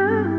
Oh.